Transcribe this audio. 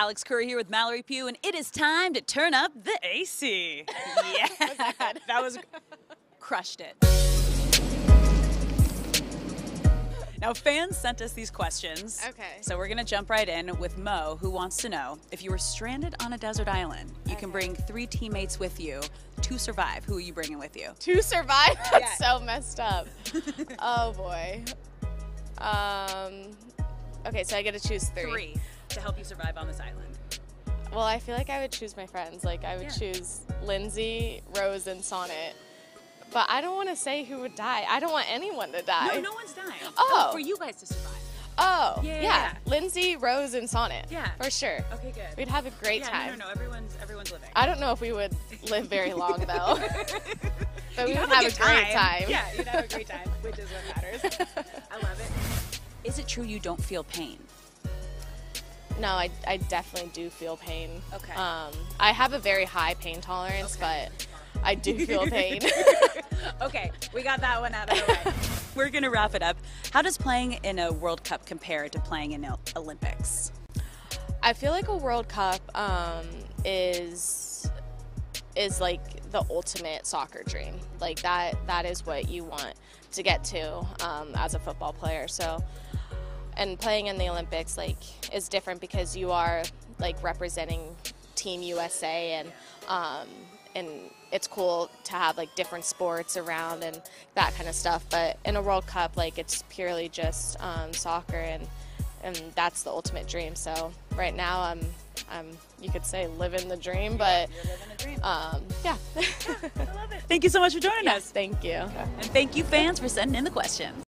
Alex Curry here with Mallory Pugh, and it is time to turn up the AC. Yeah, that was crushed it. Now, fans sent us these questions. Okay. So we're gonna jump right in with Mo, who wants to know if you were stranded on a desert island, you can bring three teammates with you to survive. Who are you bringing with you? To survive? That's Yeah. so messed up. oh boy. Um. Okay, so I get to choose three. Three to help you survive on this island. Well, I feel like I would choose my friends. Like I would Yeah. choose Lindsey, Rose, and Sonnett. But I don't want to say who would die. I don't want anyone to die. No, no one's dying. Oh. oh. for you guys to survive. Oh, Yeah, yeah, yeah, yeah. Lindsey, Rose, and Sonnett. Yeah. For sure. Okay, good. We'd have a great yeah, time. No, no, no, everyone's everyone's living. I don't know if we would live very long though. but we You'd would have, a, good great time. Yeah, you'd have a great time, which is what matters. I love it. Is it true you don't feel pain? No, I, I definitely do feel pain. Okay. Um, I have a very high pain tolerance, but I do feel pain. Okay, we got that one out of the way. We're gonna wrap it up. How does playing in a World Cup compare to playing in the Olympics? I feel like a World Cup um, is is like the ultimate soccer dream. Like that that is what you want to get to um, as a football player. So and playing in the Olympics like is different because you are like representing Team USA and um, and it's cool to have like different sports around and that kind of stuff. But in a World Cup, like it's purely just um, soccer and and that's the ultimate dream. So right now I'm I'm you could say living the dream, but You're living a dream. um, yeah. I love it. Thank you so much for joining yes, us. thank you. And thank you, fans, for sending in the questions.